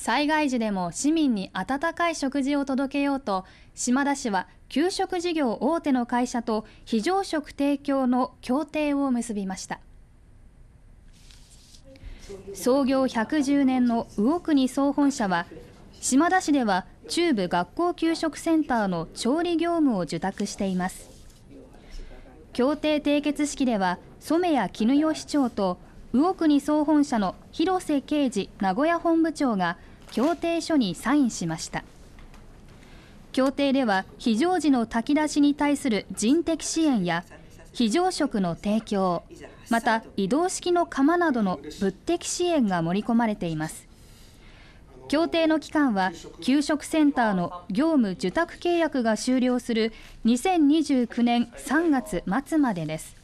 災害時でも市民に温かい食事を届けようと島田市は給食事業大手の会社と非常食提供の協定を結びました。創業110年の魚国総本社は島田市では中部学校給食センターの調理業務を受託しています。協定締結式では染谷絹代市長と魚国総本社の広瀬啓二名古屋本部長が協定書にサインしました。協定では非常時の炊き出しに対する人的支援や非常食の提供また移動式の釜などの物的支援が盛り込まれています。協定の期間は給食センターの業務受託契約が終了する2029年3月末までです。